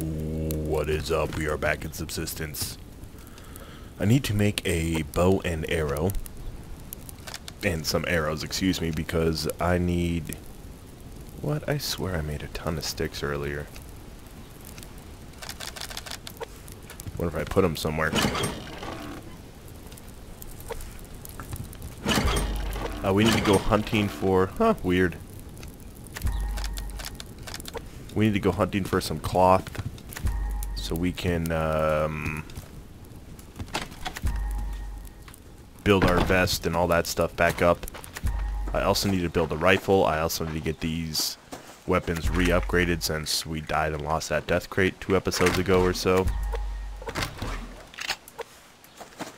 What is up? We are back in subsistence. I need to make a bow and arrow. And some arrows, excuse me, because I need... What? I swear I made a ton of sticks earlier. What if I put them somewhere? Uh, we need to go hunting for... Huh, weird. We need to go hunting for some cloth so we can um, build our vest and all that stuff back up. I also need to build a rifle. I also need to get these weapons re-upgraded since we died and lost that death crate two episodes ago or so.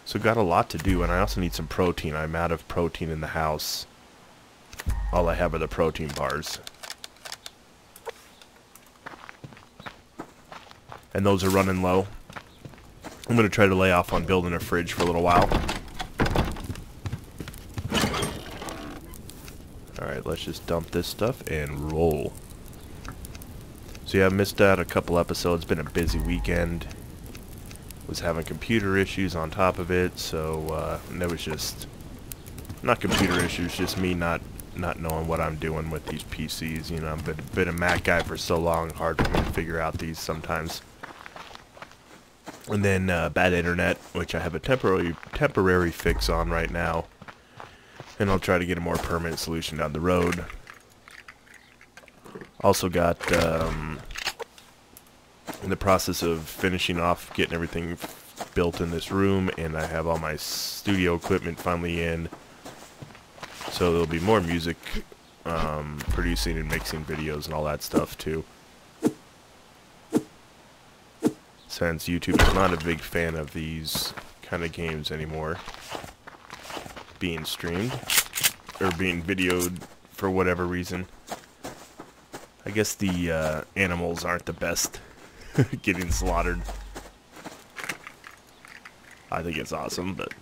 So got a lot to do, and I also need some protein. I'm out of protein in the house. All I have are the protein bars. And those are running low. I'm going to try to lay off on building a fridge for a little while. Alright, let's just dump this stuff and roll. So yeah, I missed out a couple episodes. Been a busy weekend. Was having computer issues on top of it, so uh, it was just not computer issues, just me not not knowing what I'm doing with these PCs. You know, I've been, been a Mac guy for so long, hard for me to figure out these sometimes. And then uh, bad internet, which I have a temporary temporary fix on right now. And I'll try to get a more permanent solution down the road. Also got um, in the process of finishing off getting everything built in this room, and I have all my studio equipment finally in. So there'll be more music um, producing and mixing videos and all that stuff too. Since YouTube is not a big fan of these kind of games anymore being streamed or being videoed for whatever reason. I guess the uh, animals aren't the best getting slaughtered. I think it's awesome, but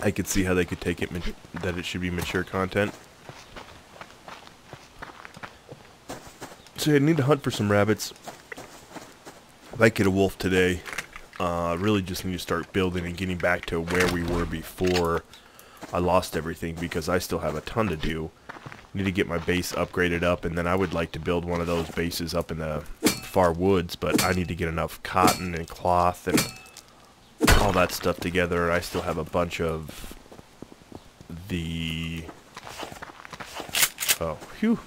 I could see how they could take it that it should be mature content. So I need to hunt for some rabbits. I get a wolf today, uh, really just need to start building and getting back to where we were before I lost everything because I still have a ton to do. Need to get my base upgraded up and then I would like to build one of those bases up in the far woods, but I need to get enough cotton and cloth and all that stuff together. I still have a bunch of the... Oh, phew.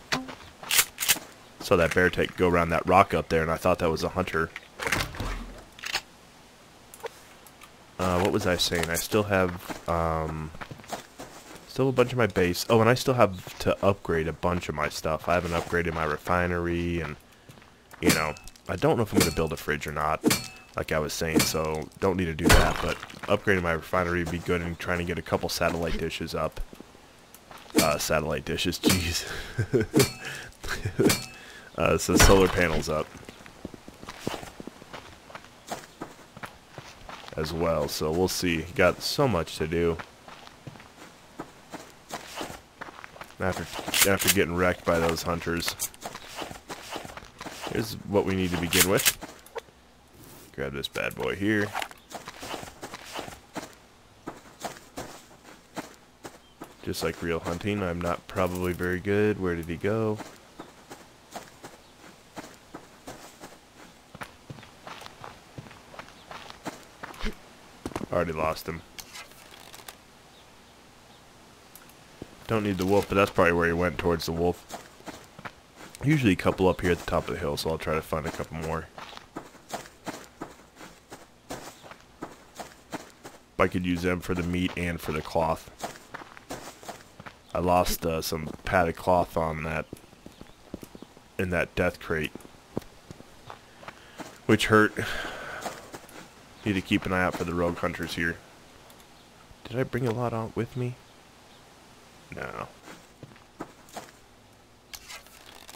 Saw that bear take go around that rock up there and I thought that was a hunter. Uh, what was I saying? I still have, um, still a bunch of my base. Oh, and I still have to upgrade a bunch of my stuff. I haven't upgraded my refinery, and, you know, I don't know if I'm going to build a fridge or not, like I was saying, so don't need to do that, but upgrading my refinery would be good and trying to get a couple satellite dishes up. Uh, satellite dishes, jeez. uh, so solar panels up. As well. So we'll see. Got so much to do. After after getting wrecked by those hunters. Here's what we need to begin with. Grab this bad boy here. Just like real hunting, I'm not probably very good. Where did he go? Already lost him. Don't need the wolf, but that's probably where he went, towards the wolf. Usually a couple up here at the top of the hill, so I'll try to find a couple more. I could use them for the meat and for the cloth. I lost uh, some padded cloth on that, in that death crate. Which hurt. Need to keep an eye out for the rogue hunters here. Did I bring a lot on with me? No.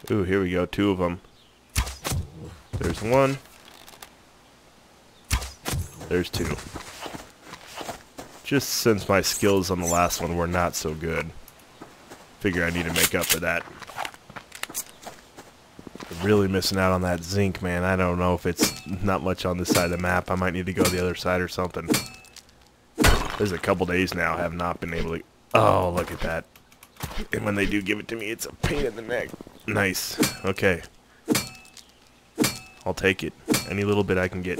Ooh, here we go. Two of them. There's one. There's two. Just since my skills on the last one were not so good. Figure I need to make up for that. Really missing out on that zinc, man. I don't know if it's not much on this side of the map. I might need to go the other side or something. There's a couple days now I have not been able to... Oh, look at that. And when they do give it to me, it's a pain in the neck. Nice. Okay. I'll take it. Any little bit I can get.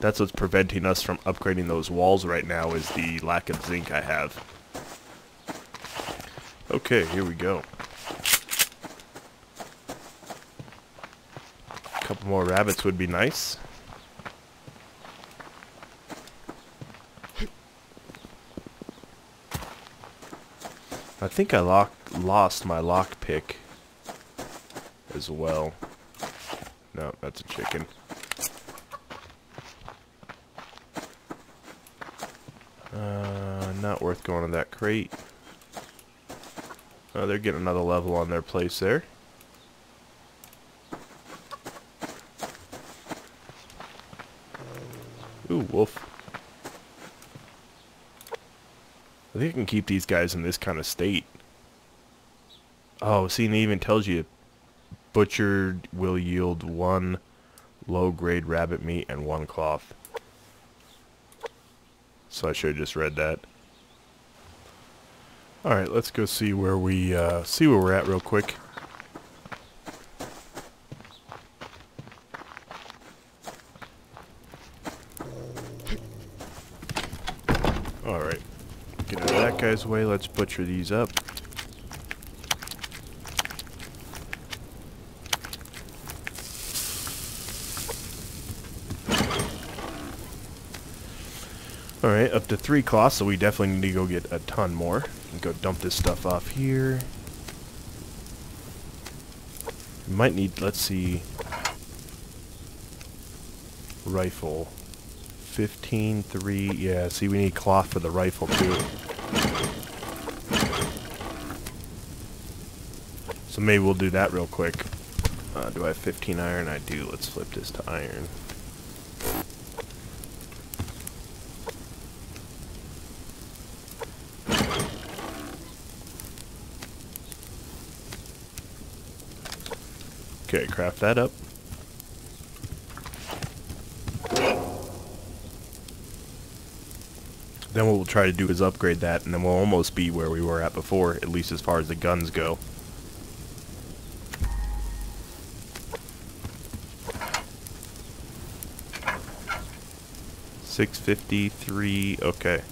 That's what's preventing us from upgrading those walls right now is the lack of zinc I have. Okay, here we go. A couple more rabbits would be nice. I think I locked, lost my lockpick as well. No, that's a chicken. Uh, not worth going to that crate. Oh, they're getting another level on their place there. Ooh, wolf. I think I can keep these guys in this kind of state. Oh, see, and it even tells you butchered will yield one low-grade rabbit meat and one cloth. So I should have just read that. Alright, let's go see where we, uh, see where we're at real quick. Alright. Get out of that guy's way, let's butcher these up. Alright, to three cloth, so we definitely need to go get a ton more. Go dump this stuff off here. We might need, let's see, rifle. 15, 3, yeah, see we need cloth for the rifle too. So maybe we'll do that real quick. Uh, do I have 15 iron? I do. Let's flip this to iron. Okay, craft that up. Then what we'll try to do is upgrade that, and then we'll almost be where we were at before, at least as far as the guns go. Six fifty three. Okay.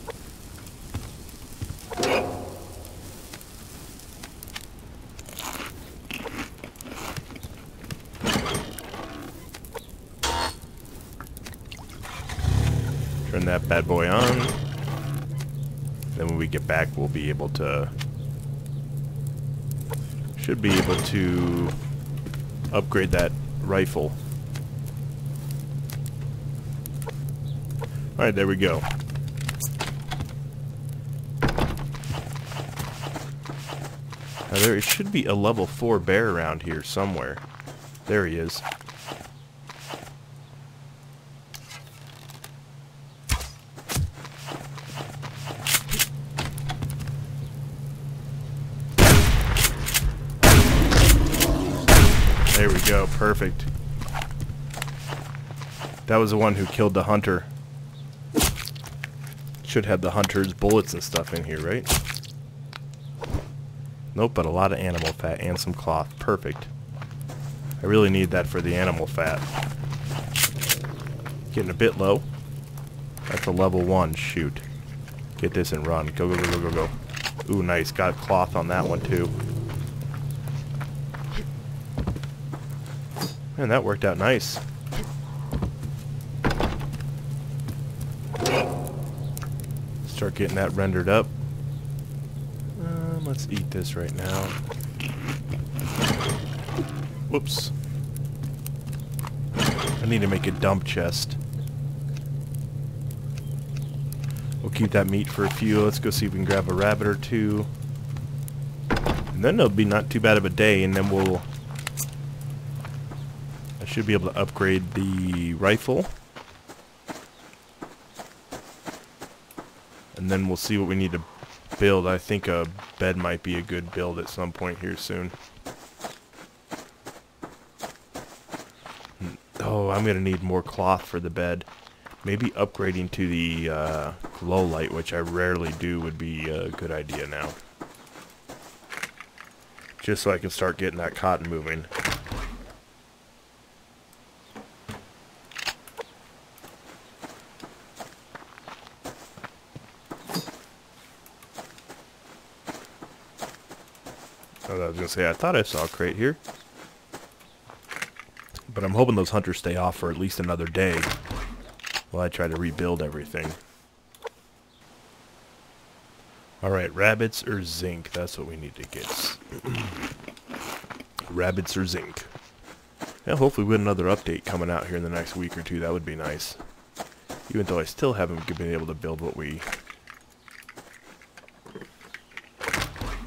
Turn that bad boy on. Then when we get back, we'll be able to... Should be able to upgrade that rifle. Alright, there we go. Now there should be a level 4 bear around here somewhere. There he is. Go, perfect. That was the one who killed the hunter. Should have the hunter's bullets and stuff in here, right? Nope, but a lot of animal fat and some cloth. Perfect. I really need that for the animal fat. Getting a bit low. That's a level one. Shoot. Get this and run. Go, go, go, go, go, go. Ooh, nice. Got cloth on that one, too. Man, that worked out nice. Start getting that rendered up. Um, let's eat this right now. Whoops. I need to make a dump chest. We'll keep that meat for a few. Let's go see if we can grab a rabbit or two. And then it'll be not too bad of a day, and then we'll should be able to upgrade the rifle. And then we'll see what we need to build. I think a bed might be a good build at some point here soon. Oh, I'm going to need more cloth for the bed. Maybe upgrading to the uh, grow light, which I rarely do, would be a good idea now. Just so I can start getting that cotton moving. Oh, I was going to say, I thought I saw a crate here. But I'm hoping those hunters stay off for at least another day while I try to rebuild everything. Alright, rabbits or zinc? That's what we need to get. rabbits or zinc. Yeah, hopefully we get another update coming out here in the next week or two. That would be nice. Even though I still haven't been able to build what we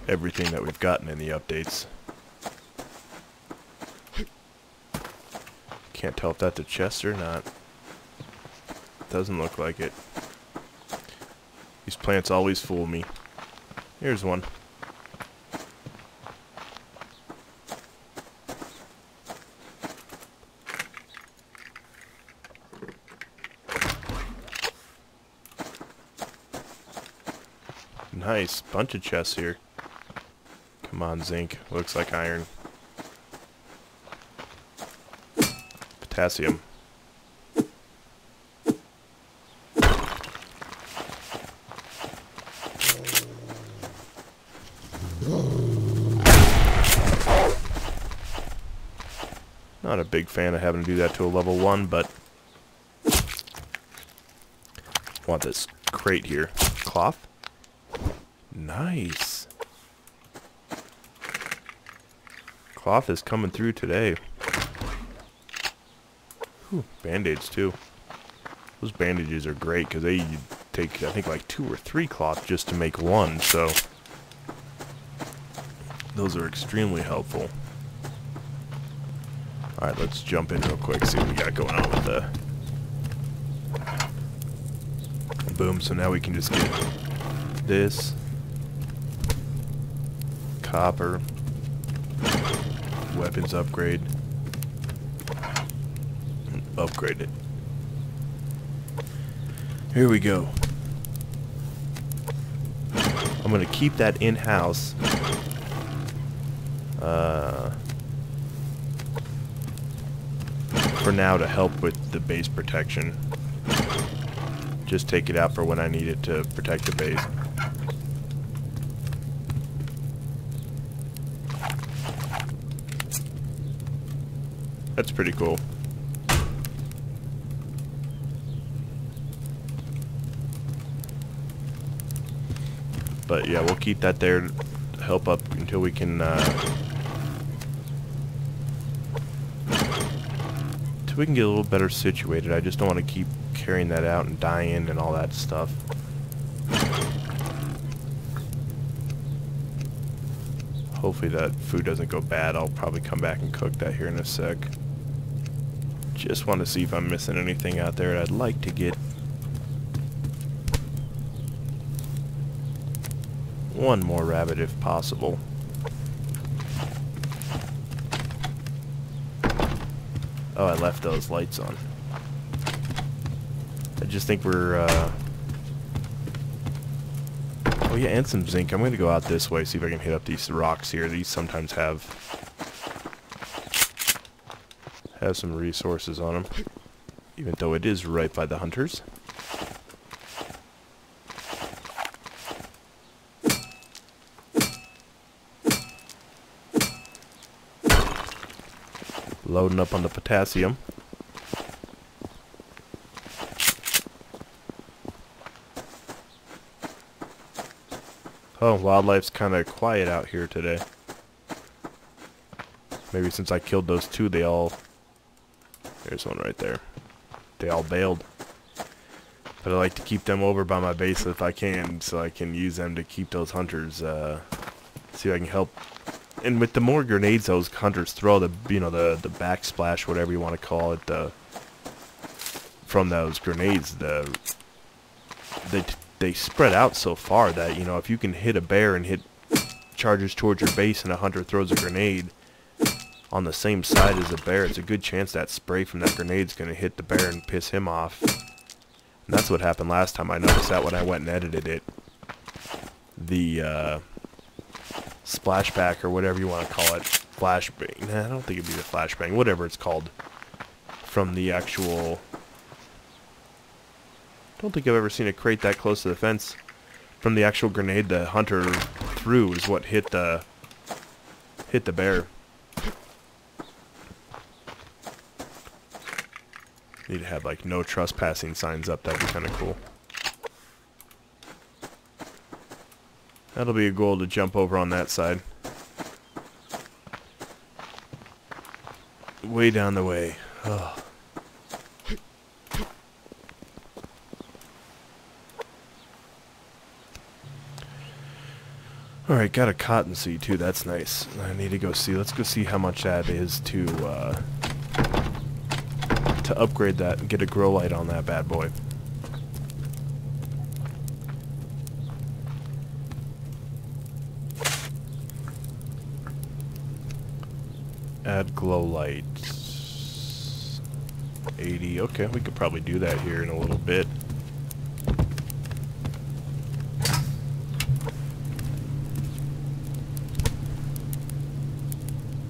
everything that we've gotten in the updates. Can't tell if that's a chest or not. Doesn't look like it. These plants always fool me. Here's one. Nice. Bunch of chests here. Come on, zinc. Looks like iron. Potassium. Not a big fan of having to do that to a level 1, but... Want this crate here. Cloth? Nice. Cloth is coming through today. Band-aids too. Those bandages are great because they take, I think, like two or three cloth just to make one, so... Those are extremely helpful. Alright, let's jump in real quick, see what we got going on with the... Boom, so now we can just get this. Copper weapons upgrade. Upgrade it. Here we go. I'm going to keep that in-house. Uh, for now to help with the base protection. Just take it out for when I need it to protect the base. That's pretty cool. But yeah, we'll keep that there to help up until we can uh, until we can get a little better situated. I just don't want to keep carrying that out and dying and all that stuff. Hopefully that food doesn't go bad. I'll probably come back and cook that here in a sec. Just want to see if I'm missing anything out there I'd like to get. One more rabbit if possible. Oh, I left those lights on. I just think we're, uh... Oh yeah, and some zinc. I'm going to go out this way, see if I can hit up these rocks here. These sometimes have have some resources on them, even though it is right by the hunters. Loading up on the potassium. Oh, wildlife's kind of quiet out here today. Maybe since I killed those two, they all there's one right there. They all bailed. But I like to keep them over by my base if I can, so I can use them to keep those hunters, uh, see if I can help. And with the more grenades those hunters throw, the, you know, the, the backsplash, whatever you want to call it, the, from those grenades, the, they they spread out so far that, you know, if you can hit a bear and hit charges towards your base and a hunter throws a grenade on the same side as the bear, it's a good chance that spray from that grenade's going to hit the bear and piss him off. And that's what happened last time. I noticed that when I went and edited it. The uh, splashback or whatever you want to call it, flashbang. Nah, I don't think it'd be the flashbang, whatever it's called, from the actual don't think I've ever seen a crate that close to the fence. From the actual grenade the hunter threw is what hit the hit the bear. Need to have like no trespassing signs up, that'd be kinda cool. That'll be a goal to jump over on that side. Way down the way. Oh. Alright, got a cotton seed too, that's nice. I need to go see, let's go see how much that is to, uh, to upgrade that and get a grow light on that bad boy. Add grow light. 80, okay, we could probably do that here in a little bit.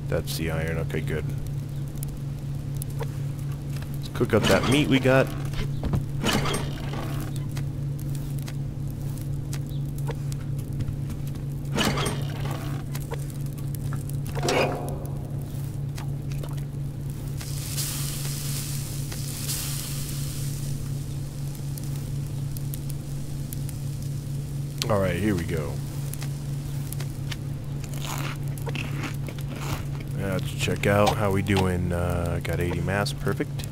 That's the iron. Okay, good. Cook up that meat we got. Alright, here we go. let's check out how we doing. Uh, got 80 mass, perfect.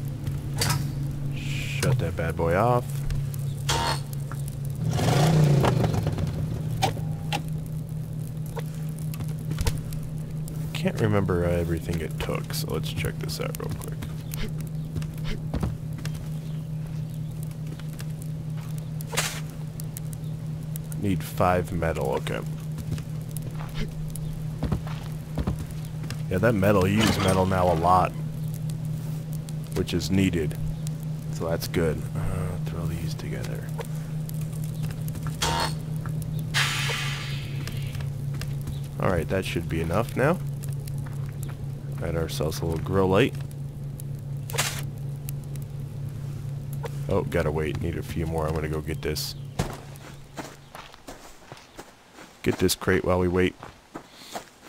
Shut that bad boy off. I can't remember uh, everything it took, so let's check this out real quick. Need five metal, okay. Yeah, that metal, you use metal now a lot. Which is needed. So that's good. Uh, throw these together. Alright, that should be enough now. Add ourselves a little grow light. Oh, gotta wait. Need a few more. I'm gonna go get this. Get this crate while we wait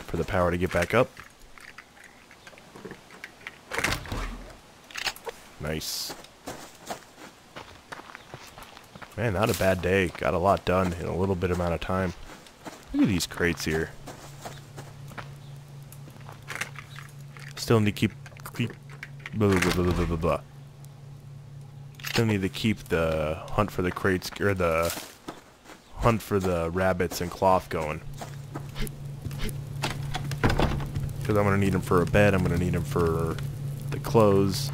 for the power to get back up. Nice. Man, not a bad day. Got a lot done in a little bit amount of time. Look at these crates here. Still need to keep... keep blah, blah, blah, blah, blah, blah. Still need to keep the hunt for the crates, or the hunt for the rabbits and cloth going. Because I'm going to need them for a bed, I'm going to need them for the clothes,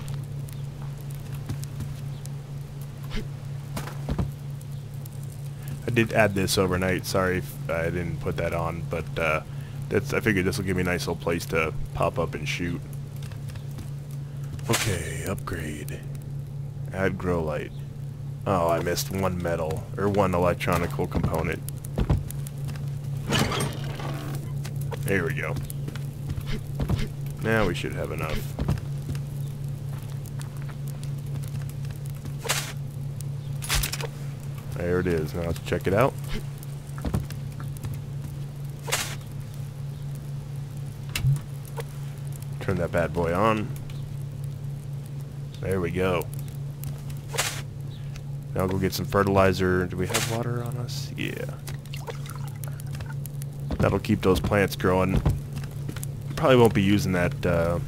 did add this overnight. Sorry if I didn't put that on, but uh, that's I figured this will give me a nice little place to pop up and shoot. Okay, upgrade. Add grow light. Oh, I missed one metal, or one electronical component. There we go. Now we should have enough. There it is. Now let's check it out. Turn that bad boy on. There we go. Now go get some fertilizer. Do we have water on us? Yeah. That'll keep those plants growing. Probably won't be using that uh,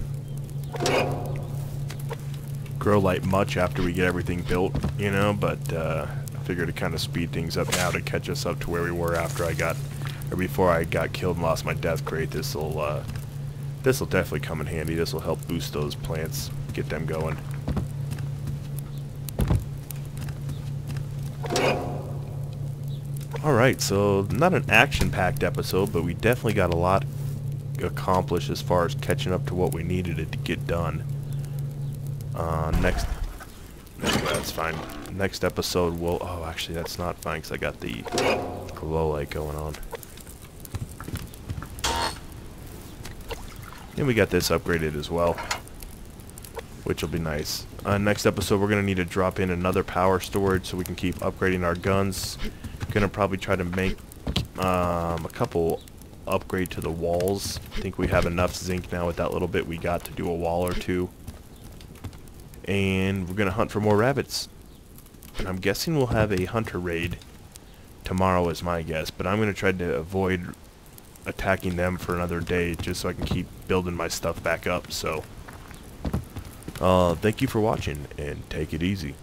grow light much after we get everything built, you know, but uh, Figure to kind of speed things up now to catch us up to where we were after I got, or before I got killed and lost my death crate. This will, uh, this will definitely come in handy. This will help boost those plants, get them going. Alright, so not an action-packed episode, but we definitely got a lot accomplished as far as catching up to what we needed it to get done. Uh, next... That's fine. Next episode we'll... Oh, actually, that's not fine, because I got the grow light going on. And we got this upgraded as well. Which will be nice. Uh, next episode, we're going to need to drop in another power storage so we can keep upgrading our guns. Gonna probably try to make um, a couple upgrade to the walls. I think we have enough zinc now with that little bit we got to do a wall or two. And we're gonna hunt for more rabbits. And I'm guessing we'll have a hunter raid tomorrow is my guess, but I'm gonna try to avoid attacking them for another day just so I can keep building my stuff back up, so uh, thank you for watching and take it easy.